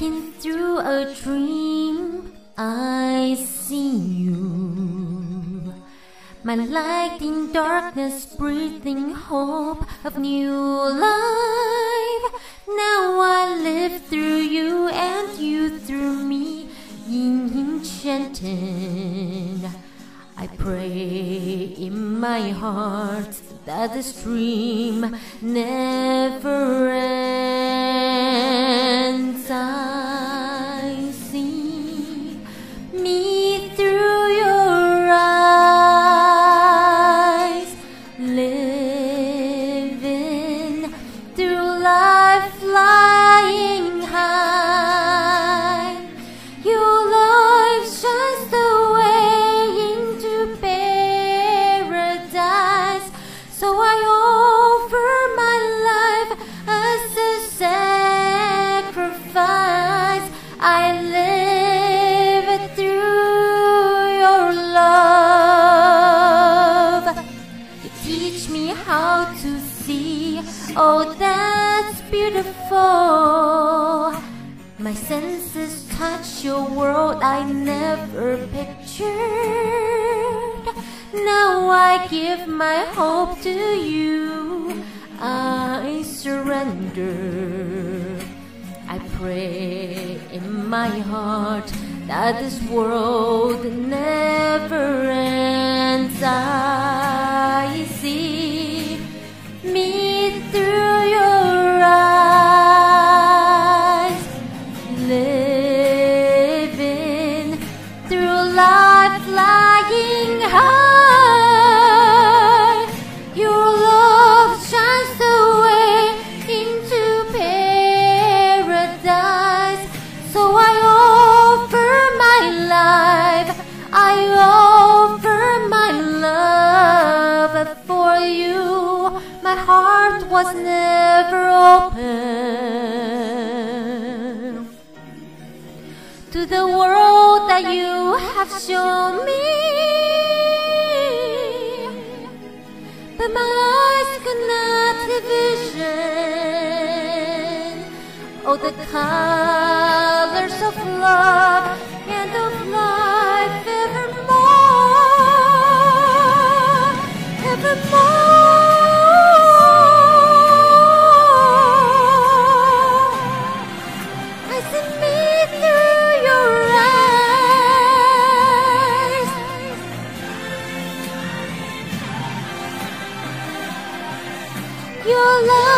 through a dream, I see you. My light in darkness, breathing hope of new life. Now I live through you and you through me, enchanted. I pray in my heart that this dream never ends. Flying high. Your the way into paradise. So I offer my life as a sacrifice. I live through your love. You teach me how to see. Oh, beautiful. My senses touch your world I never pictured. Now I give my hope to you. I surrender. I pray in my heart that this world never ends. I My heart was never open to the world that you have shown me. But my eyes could not see vision. Oh, the colors of love and of life your love.